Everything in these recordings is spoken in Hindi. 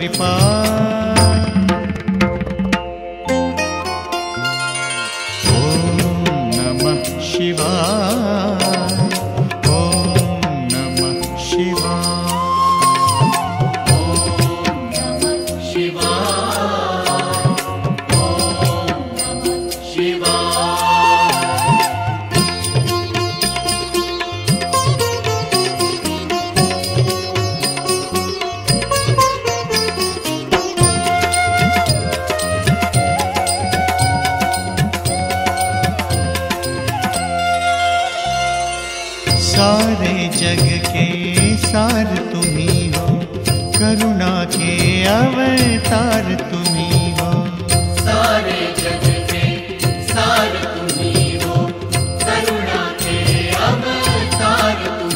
कृपा हो। करुणा के अवतार तुम्हें हो। सारे जग के सार हो। करुणा के अवतार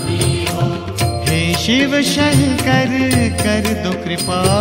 हो। हे शिव शंकर कर दो कृपा।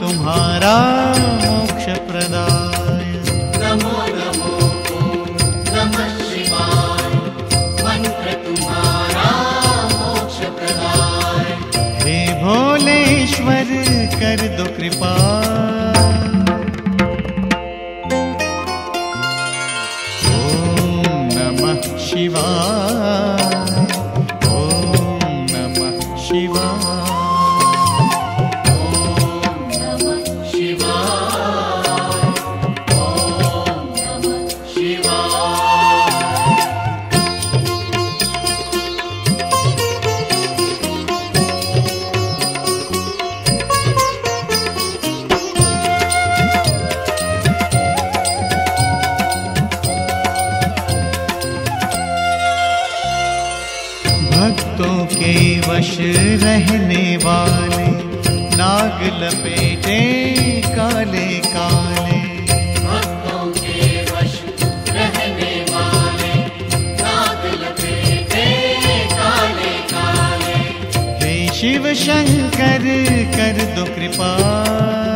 तुम्हारा शंकर कर दो कृपा।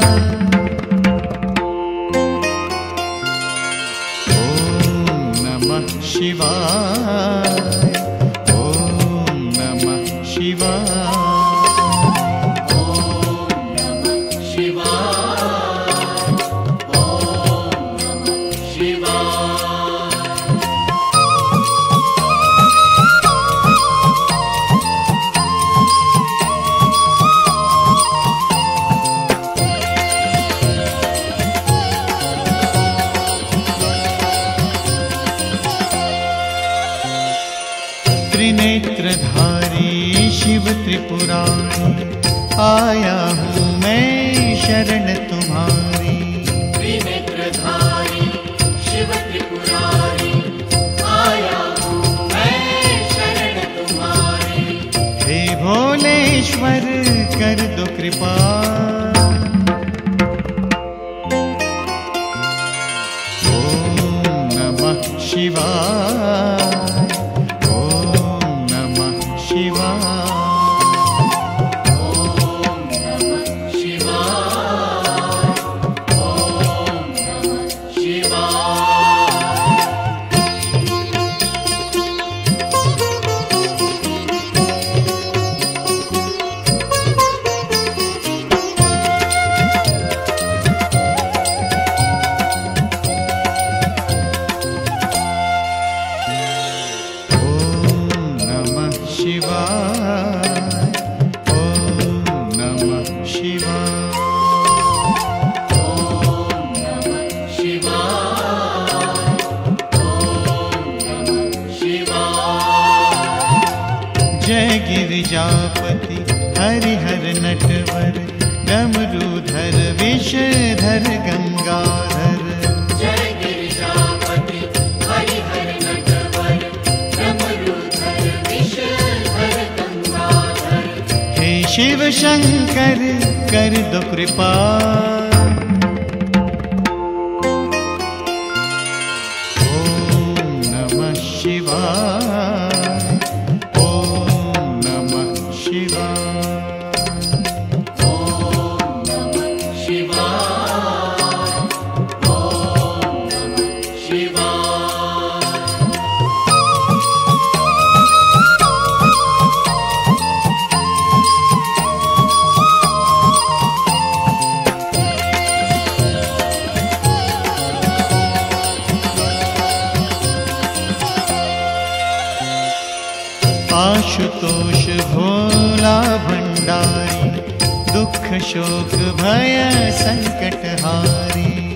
शोक भय संकट हारी।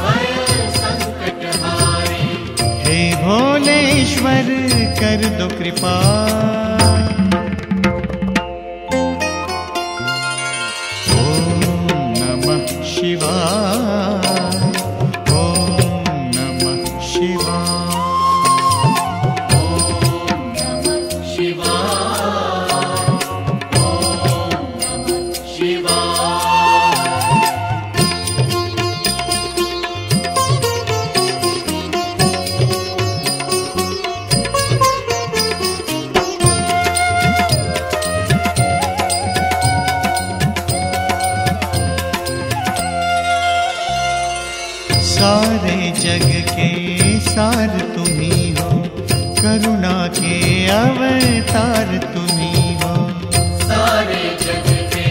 भय संकट हारी। हे भोलेश्वर कर दो कृपा। करुणा के अवतार तुम्ही हो सारे जग के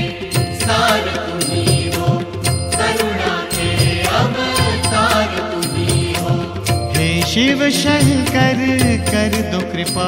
सार तुम्ही हो करुणा के अवतार तुम्ही हो हे शिव शंकर कर दो कृपा।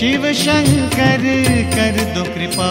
शिव शंकर कर दो कृपा।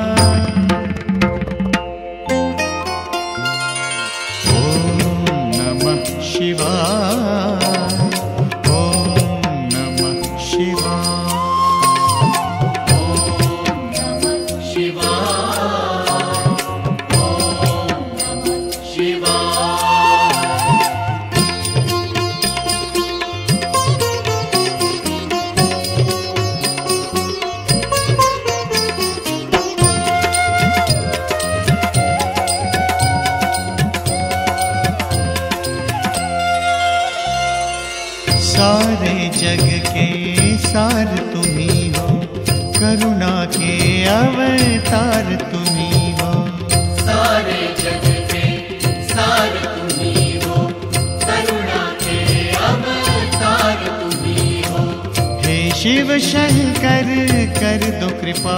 करुणा के अवतार तुम्ही हो। सारे जग के सार तुम्ही हो। करुणा के अवतार तुम्ही हो। हे शिव शंकर कर दो कृपा।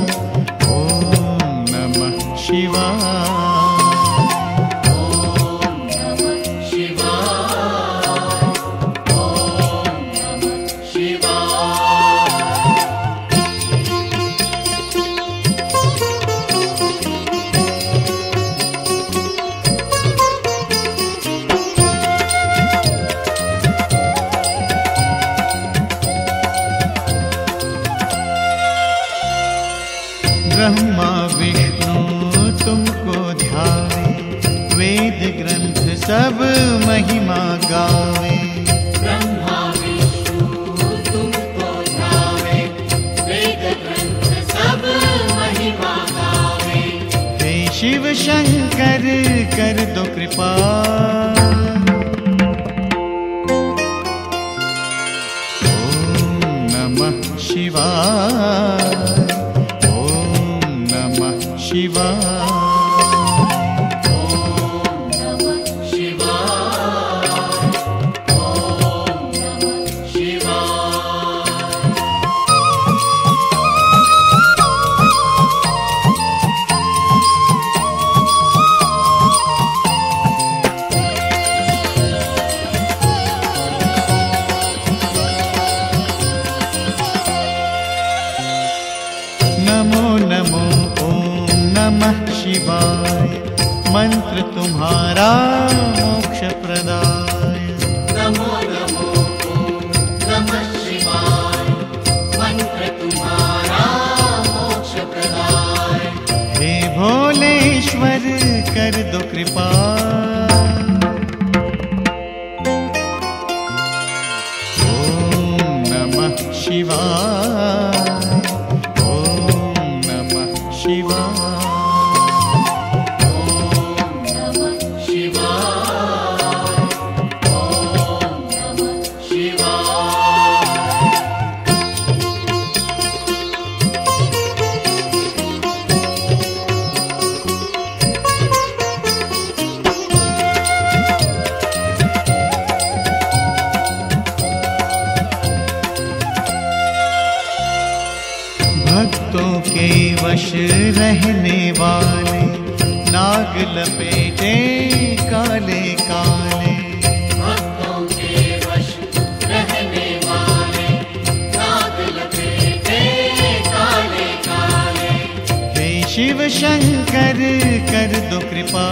मा शिवाय मंत्र तुम्हारा मोक्ष प्रदाय शिव शंकर कर दो कृपा।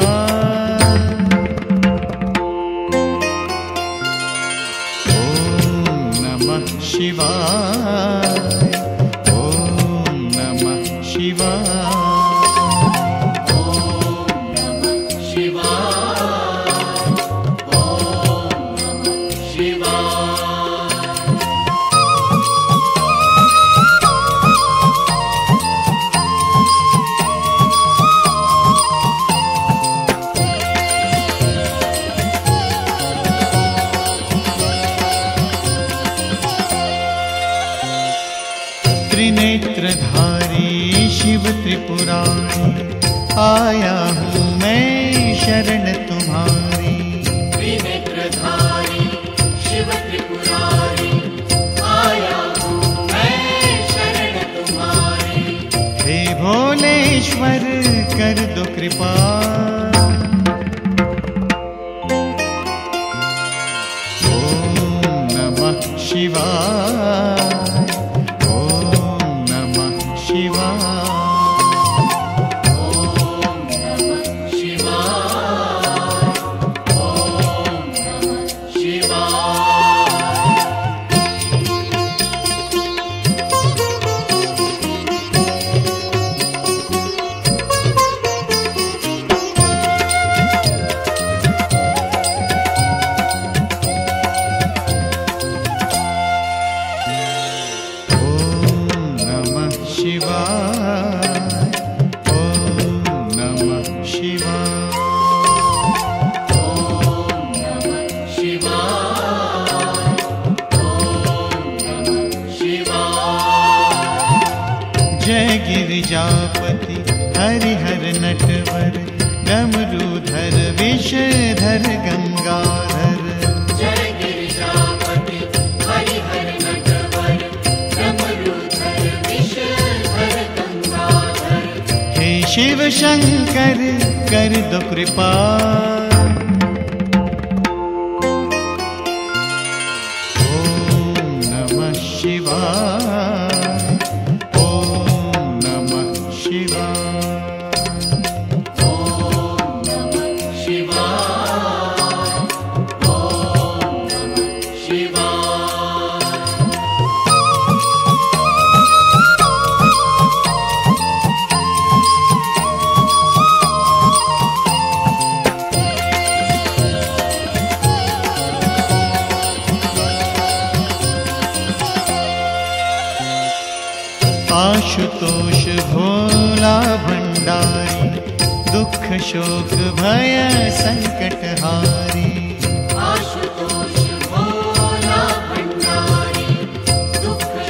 दुख शोक भय संकट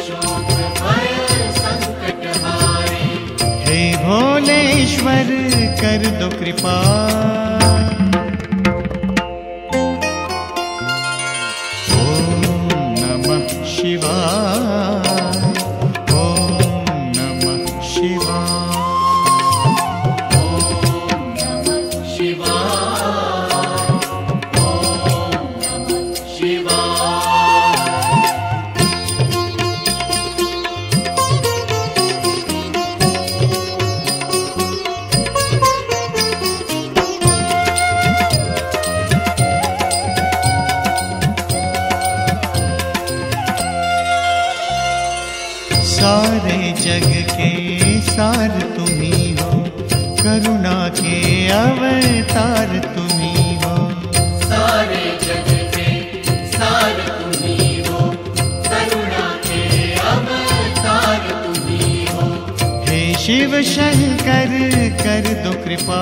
शोक भय संकट हारी। हे भोलेश्वर कर दो कृपा। अवतार तुम्ही हो। सारे जग के सार तुम्ही हो। करुणा के अवतार तुम्ही हो। हे शिव शंकर कर दो कृपा।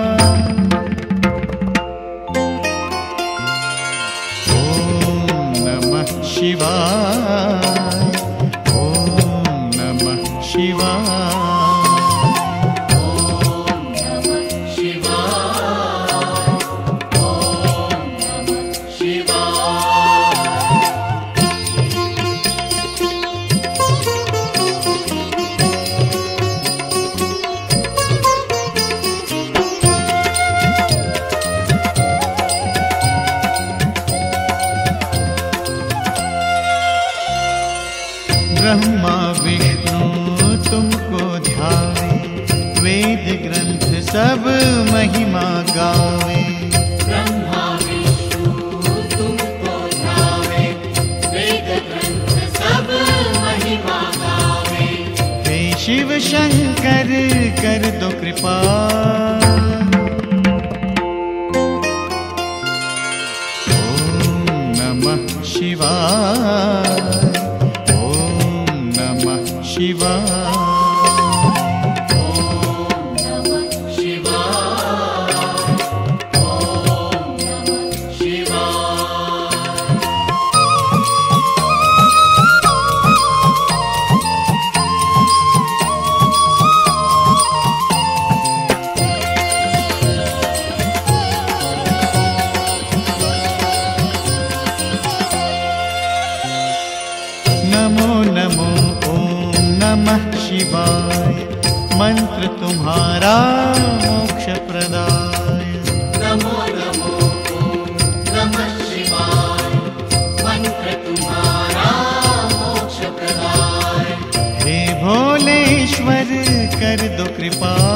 तुम्हारा मोक्ष प्रदाय। नमो नमो नमः शिवाय। मंत्र तुम्हारा मोक्ष प्रदाय। हे भोलेश्वर कर दो कृपा।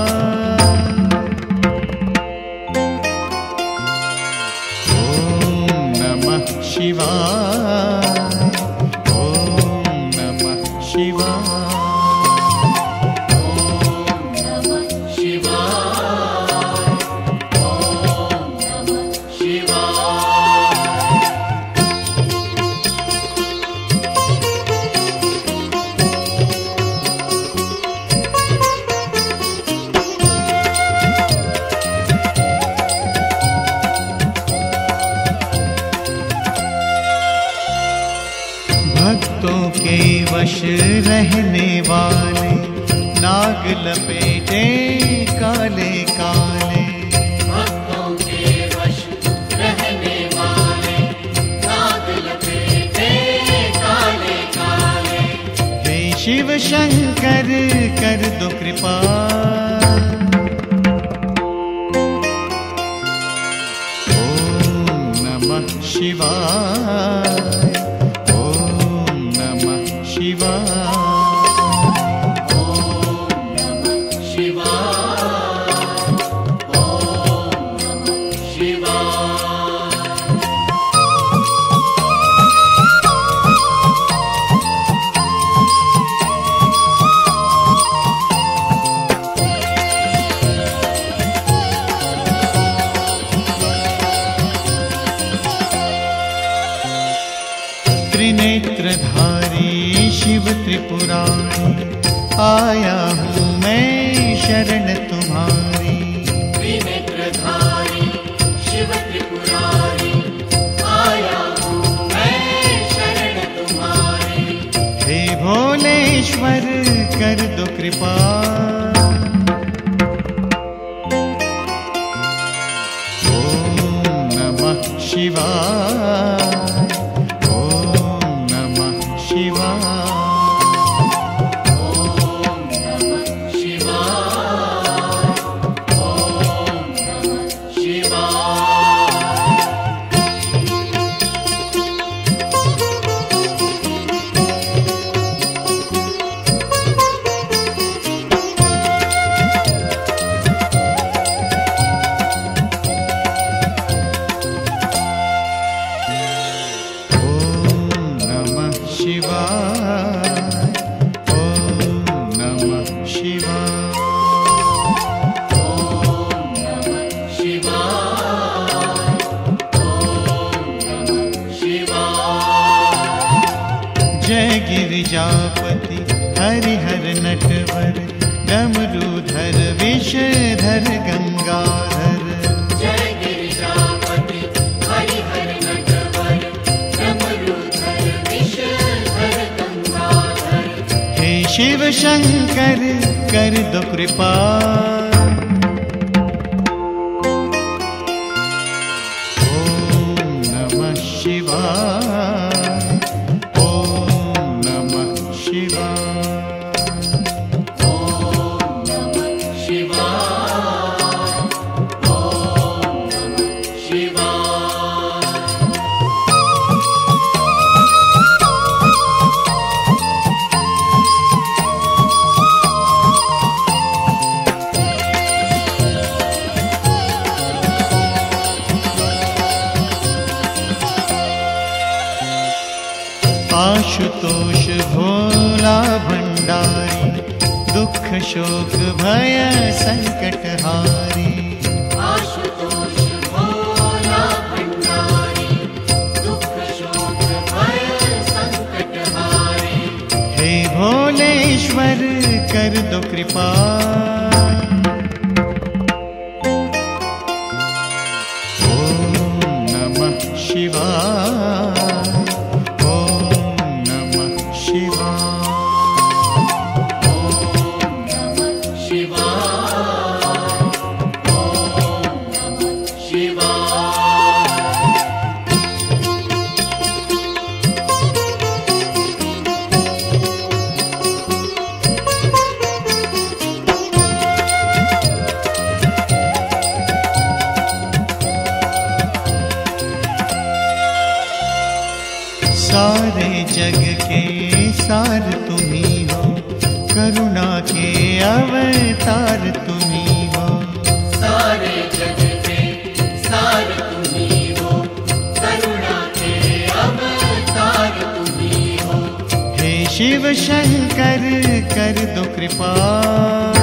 शिव शंकर कर दो कृपा। ओम नमः शिवाय। शोक भय संकट हारी आशुतोष भय संकट हारी। हे भोलेश्वर कर दो कृपा। शंकर कर दो कृपा।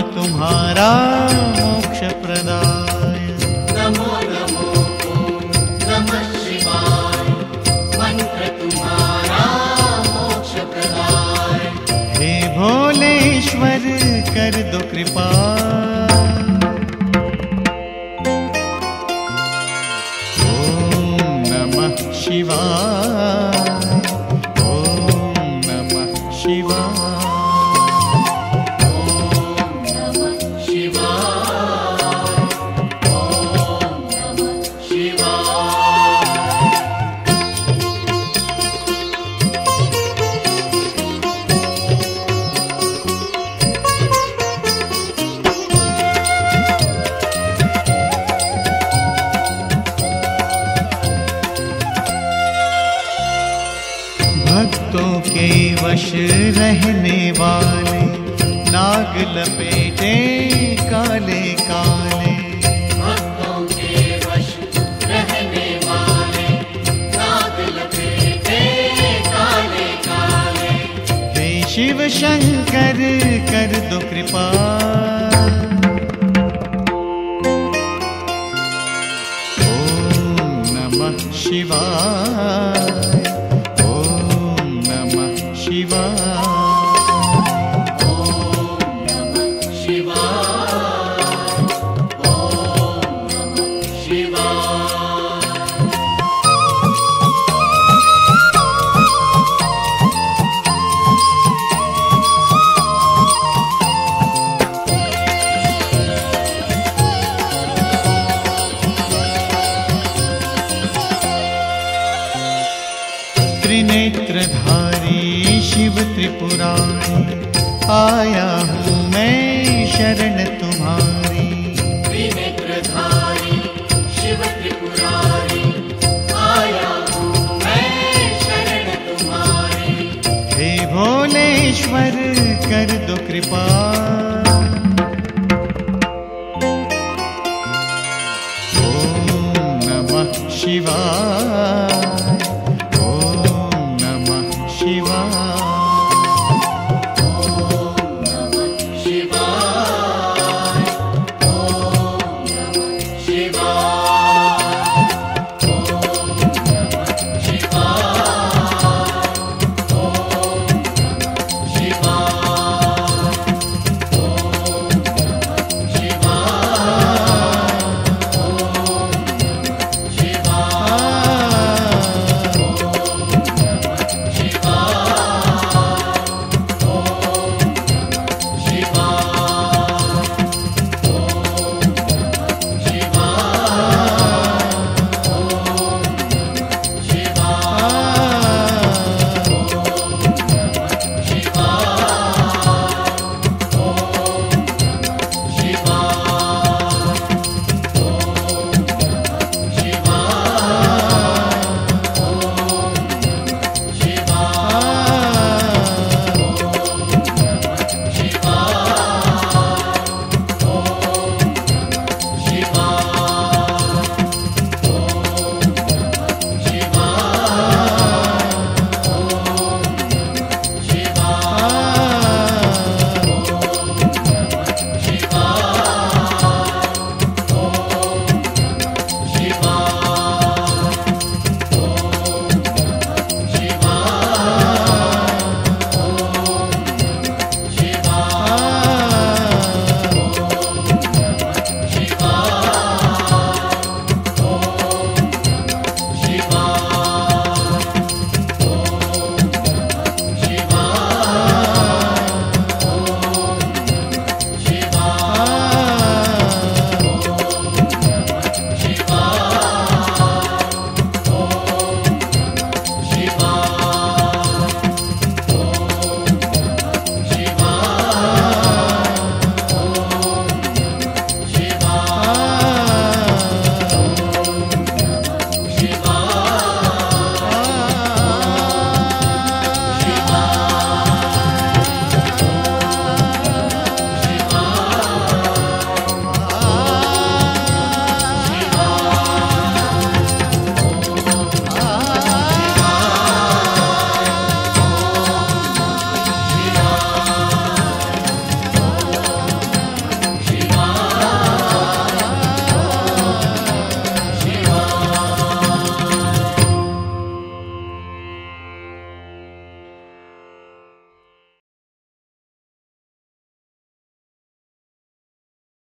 तुम्हारा मोक्ष प्रदाय। नमो नमो नमः शिवाय। मंत्र तुम्हारा मोक्ष प्रदाय। हे भोलेश्वर कर दो कृपा। शिव शंकर कर दो कृपा। ओम नमः शिवाय।